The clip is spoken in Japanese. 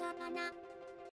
魚